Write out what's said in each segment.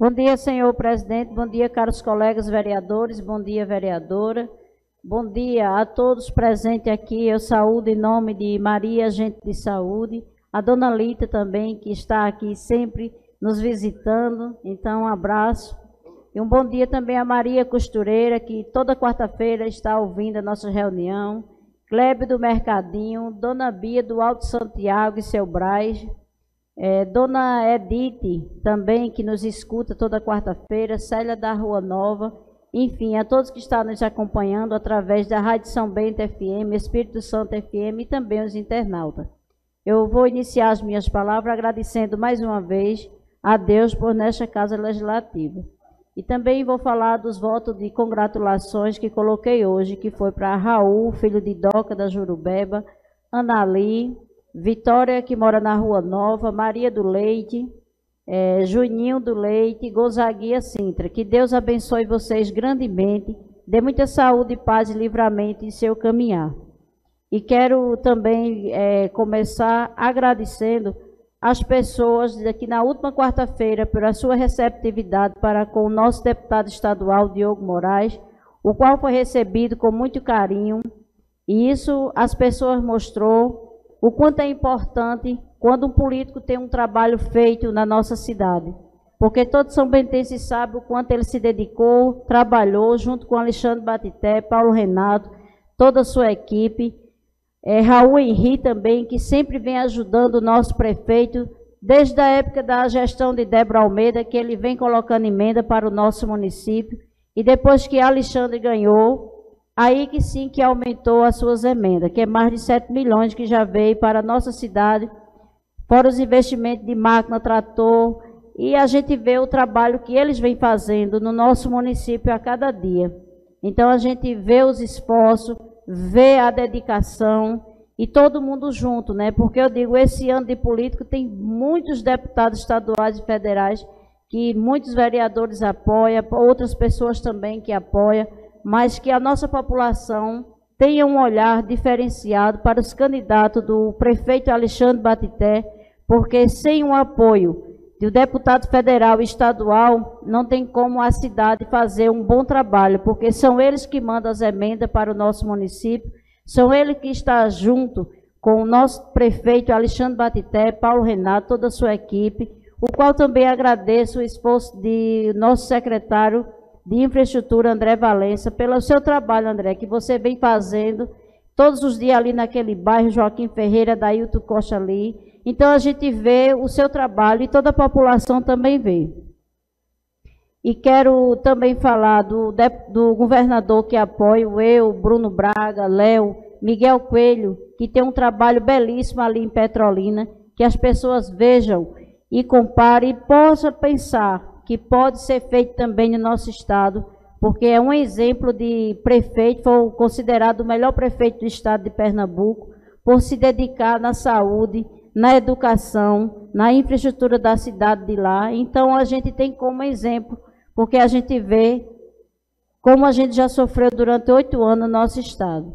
Bom dia, senhor presidente. Bom dia, caros colegas vereadores. Bom dia, vereadora. Bom dia a todos presentes aqui. Eu saúdo em nome de Maria, agente de saúde. A dona Lita também, que está aqui sempre nos visitando. Então, um abraço. E um bom dia também a Maria Costureira, que toda quarta-feira está ouvindo a nossa reunião. Kleber do Mercadinho, Dona Bia do Alto Santiago e seu Braz. É, Dona Edith, também, que nos escuta toda quarta-feira. Célia da Rua Nova enfim, a todos que estão nos acompanhando através da Rádio São Bento FM, Espírito Santo FM e também os internautas. Eu vou iniciar as minhas palavras agradecendo mais uma vez a Deus por nesta casa legislativa. E também vou falar dos votos de congratulações que coloquei hoje, que foi para Raul, filho de Doca da Jurubeba, Anali, Vitória, que mora na Rua Nova, Maria do Leite, é, Juninho do Leite, Gonzaguinha Sintra. Que Deus abençoe vocês grandemente, dê muita saúde, paz e livramento em seu caminhar. E quero também é, começar agradecendo as pessoas aqui na última quarta-feira pela sua receptividade para com o nosso deputado estadual Diogo Moraes, o qual foi recebido com muito carinho. E isso as pessoas mostrou o quanto é importante quando um político tem um trabalho feito na nossa cidade. Porque todos são bentenses sabem o quanto ele se dedicou, trabalhou junto com Alexandre Batité, Paulo Renato, toda a sua equipe. É, Raul Henri também, que sempre vem ajudando o nosso prefeito, desde a época da gestão de Débora Almeida, que ele vem colocando emenda para o nosso município. E depois que Alexandre ganhou, aí que sim que aumentou as suas emendas, que é mais de 7 milhões que já veio para a nossa cidade fora os investimentos de máquina, trator, e a gente vê o trabalho que eles vêm fazendo no nosso município a cada dia. Então a gente vê os esforços, vê a dedicação e todo mundo junto, né? Porque eu digo, esse ano de político tem muitos deputados estaduais e federais que muitos vereadores apoiam, outras pessoas também que apoiam, mas que a nossa população tenha um olhar diferenciado para os candidatos do prefeito Alexandre Batité, porque sem o apoio do deputado federal e estadual, não tem como a cidade fazer um bom trabalho, porque são eles que mandam as emendas para o nosso município, são eles que estão junto com o nosso prefeito Alexandre Batité, Paulo Renato, toda a sua equipe, o qual também agradeço o esforço de nosso secretário de Infraestrutura, André Valença, pelo seu trabalho, André, que você vem fazendo todos os dias ali naquele bairro, Joaquim Ferreira, Dailton Costa ali, então a gente vê o seu trabalho e toda a população também vê. E quero também falar do, do governador que apoio, eu, Bruno Braga, Léo, Miguel Coelho, que tem um trabalho belíssimo ali em Petrolina, que as pessoas vejam e comparem e possam pensar que pode ser feito também no nosso estado, porque é um exemplo de prefeito, foi considerado o melhor prefeito do estado de Pernambuco, por se dedicar na saúde na educação, na infraestrutura da cidade de lá. Então, a gente tem como exemplo, porque a gente vê como a gente já sofreu durante oito anos no nosso estado.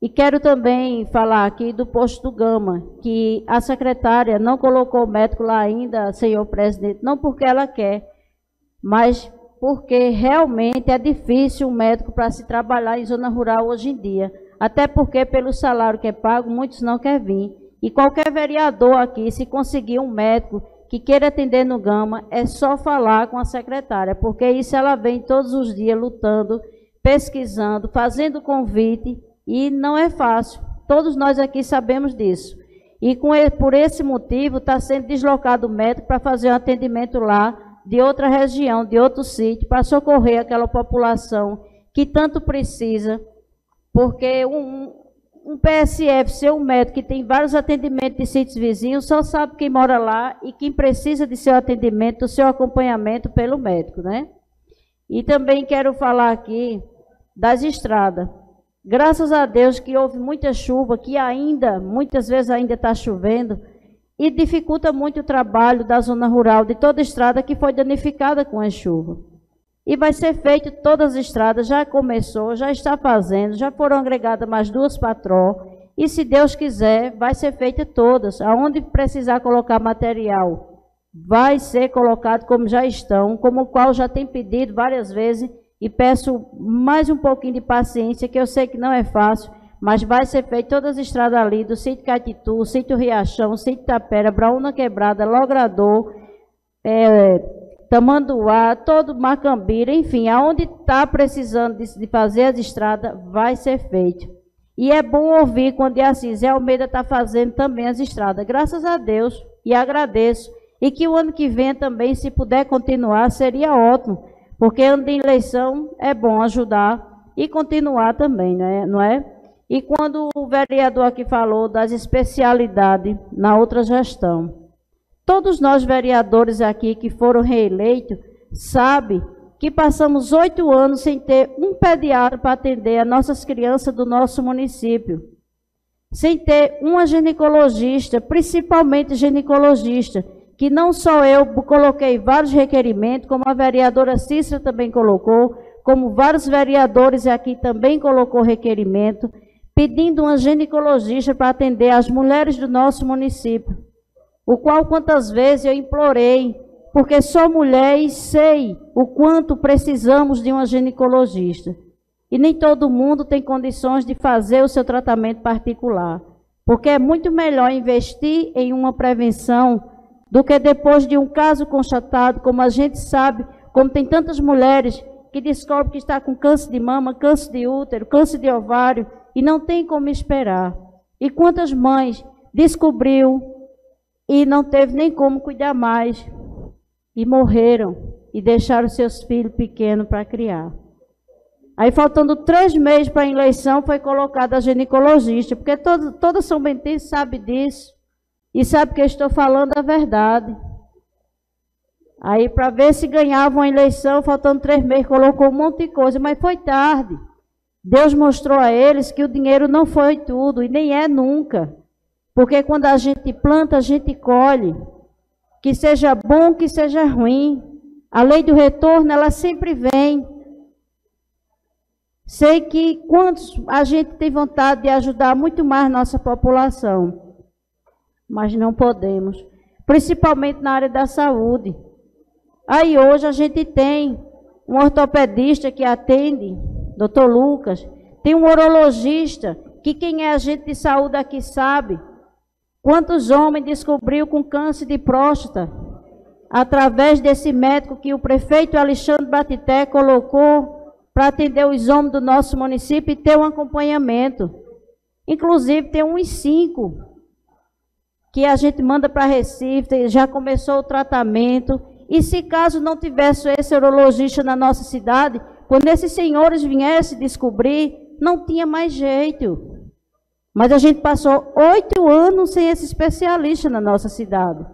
E quero também falar aqui do posto do Gama, que a secretária não colocou o médico lá ainda, senhor presidente, não porque ela quer, mas porque realmente é difícil um médico para se trabalhar em zona rural hoje em dia. Até porque, pelo salário que é pago, muitos não querem vir. E qualquer vereador aqui, se conseguir um médico que queira atender no Gama, é só falar com a secretária, porque isso ela vem todos os dias lutando, pesquisando, fazendo convite, e não é fácil. Todos nós aqui sabemos disso. E com por esse motivo, está sendo deslocado o médico para fazer um atendimento lá de outra região, de outro sítio, para socorrer aquela população que tanto precisa, porque um, um PSF, ser um médico que tem vários atendimentos de sítios vizinhos, só sabe quem mora lá e quem precisa de seu atendimento, do seu acompanhamento pelo médico, né? E também quero falar aqui das estradas. Graças a Deus que houve muita chuva, que ainda, muitas vezes ainda está chovendo, e dificulta muito o trabalho da zona rural, de toda estrada que foi danificada com a chuva. E vai ser feito todas as estradas, já começou, já está fazendo, já foram agregadas mais duas patrol. E se Deus quiser, vai ser feita todas. Aonde precisar colocar material vai ser colocado como já estão, como o qual já tem pedido várias vezes e peço mais um pouquinho de paciência, que eu sei que não é fácil, mas vai ser feito todas as estradas ali, do sítio Catitu, sítio Riachão, sítio Tapera, Braúna Quebrada, Logrador, é, Tamanduá, todo Macambira, enfim, aonde está precisando de, de, fazer as estradas, vai ser feito. E é bom ouvir quando é assim, Zé Almeida está fazendo também as estradas. Graças a Deus, e agradeço. E que o ano que vem também, se puder continuar, seria ótimo porque ano de eleição é bom ajudar e continuar também, né? não é? E quando o vereador aqui falou das especialidades na outra gestão, todos nós vereadores aqui que foram reeleitos sabem que passamos oito anos sem ter um pediatra para atender as nossas crianças do nosso município, sem ter uma ginecologista, principalmente ginecologista, que não só eu coloquei vários requerimentos, como a vereadora Cícera também colocou, como vários vereadores aqui também colocou requerimento, pedindo uma ginecologista para atender as mulheres do nosso município. O qual quantas vezes eu implorei, porque sou mulher e sei o quanto precisamos de uma ginecologista. E nem todo mundo tem condições de fazer o seu tratamento particular. Porque é muito melhor investir em uma prevenção do que depois de um caso constatado, como a gente sabe, como tem tantas mulheres que descobrem que está com câncer de mama, câncer de útero, câncer de ovário e não tem como esperar. E quantas mães descobriu e não teve nem como cuidar mais e morreram e deixaram seus filhos pequenos para criar. Aí, faltando três meses para a eleição, foi colocada a ginecologista, porque todo, toda São Bentinho sabe disso. E sabe que eu estou falando a verdade. Aí, para ver se ganhava uma eleição, faltando três meses, colocou um monte de coisa, mas foi tarde. Deus mostrou a eles que o dinheiro não foi tudo, e nem é nunca. Porque quando a gente planta, a gente colhe. Que seja bom, que seja ruim. A lei do retorno, ela sempre vem. Sei que quantos a gente tem vontade de ajudar muito mais nossa população mas não podemos, principalmente na área da saúde. Aí hoje a gente tem um ortopedista que atende, doutor Lucas, tem um urologista, que quem é agente de saúde aqui sabe quantos homens descobriu com câncer de próstata, através desse médico que o prefeito Alexandre Batité colocou para atender os homens do nosso município e ter um acompanhamento. Inclusive, tem uns cinco que a gente manda para Recife, já começou o tratamento. E se caso não tivesse esse urologista na nossa cidade, quando esses senhores viessem descobrir, não tinha mais jeito. Mas a gente passou oito anos sem esse especialista na nossa cidade.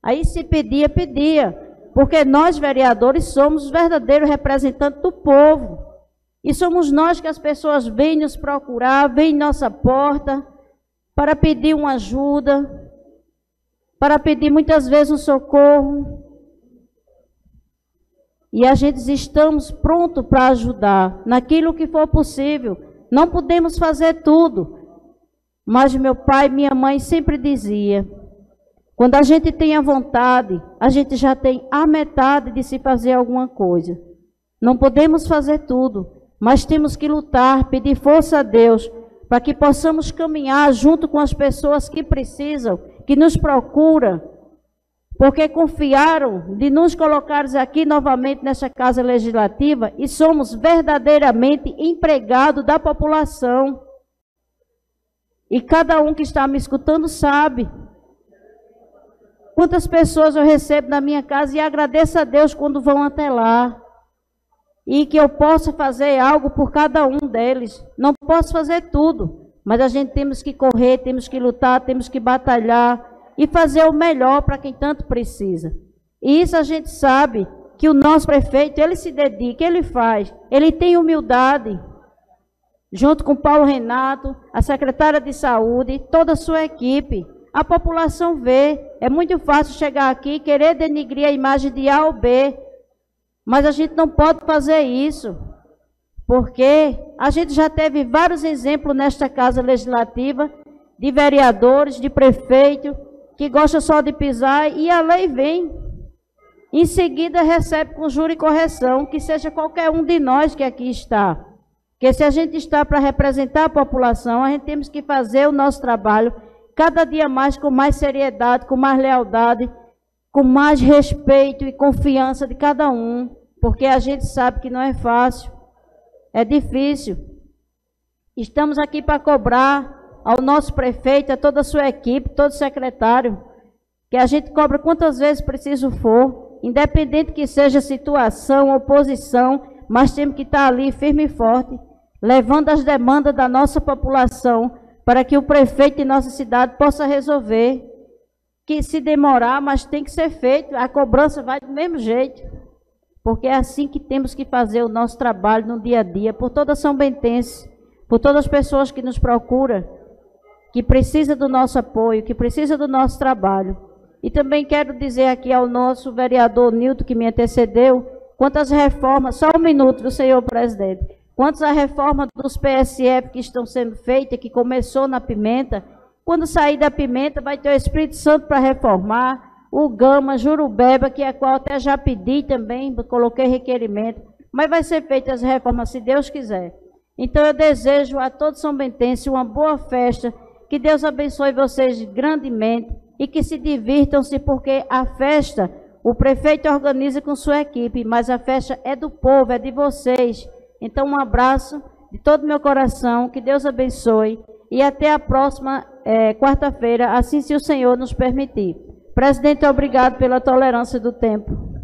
Aí se pedia, pedia. Porque nós, vereadores, somos os verdadeiros representantes do povo. E somos nós que as pessoas vêm nos procurar, vêm nossa porta para pedir uma ajuda, para pedir muitas vezes um socorro. E a gente estamos prontos para ajudar naquilo que for possível. Não podemos fazer tudo. Mas meu pai e minha mãe sempre dizia: quando a gente tem a vontade, a gente já tem a metade de se fazer alguma coisa. Não podemos fazer tudo, mas temos que lutar, pedir força a Deus para que possamos caminhar junto com as pessoas que precisam, que nos procuram, porque confiaram de nos colocar aqui novamente nessa casa legislativa e somos verdadeiramente empregados da população. E cada um que está me escutando sabe quantas pessoas eu recebo na minha casa e agradeço a Deus quando vão até lá e que eu possa fazer algo por cada um deles. Não posso fazer tudo, mas a gente temos que correr, temos que lutar, temos que batalhar e fazer o melhor para quem tanto precisa. E isso a gente sabe que o nosso prefeito, ele se dedica, ele faz, ele tem humildade, junto com Paulo Renato, a secretária de saúde, toda a sua equipe. A população vê, é muito fácil chegar aqui e querer denigrir a imagem de A ou B, mas a gente não pode fazer isso, porque a gente já teve vários exemplos nesta casa legislativa de vereadores, de prefeito, que gosta só de pisar e a lei vem. Em seguida recebe com juro e correção, que seja qualquer um de nós que aqui está. Que se a gente está para representar a população, a gente temos que fazer o nosso trabalho cada dia mais com mais seriedade, com mais lealdade, com mais respeito e confiança de cada um, porque a gente sabe que não é fácil, é difícil. Estamos aqui para cobrar ao nosso prefeito, a toda a sua equipe, todo secretário, que a gente cobra quantas vezes preciso for, independente que seja situação, oposição, mas temos que estar ali firme e forte, levando as demandas da nossa população para que o prefeito de nossa cidade possa resolver. Que se demorar, mas tem que ser feito, a cobrança vai do mesmo jeito. Porque é assim que temos que fazer o nosso trabalho no dia a dia, por toda São Bentense, por todas as pessoas que nos procuram, que precisa do nosso apoio, que precisa do nosso trabalho. E também quero dizer aqui ao nosso vereador Nilton, que me antecedeu, quantas reformas, só um minuto do senhor presidente, quantas a reforma dos PSF que estão sendo feitas, que começou na Pimenta, quando sair da Pimenta vai ter o Espírito Santo para reformar, o Gama, Jurubeba, que é qual até já pedi também, coloquei requerimento, mas vai ser feita as reformas se Deus quiser. Então eu desejo a todos São Bentense uma boa festa, que Deus abençoe vocês grandemente e que se divirtam-se, porque a festa o prefeito organiza com sua equipe, mas a festa é do povo, é de vocês. Então, um abraço de todo meu coração, que Deus abençoe e até a próxima é, quarta-feira, assim se o Senhor nos permitir. Presidente, obrigado pela tolerância do tempo.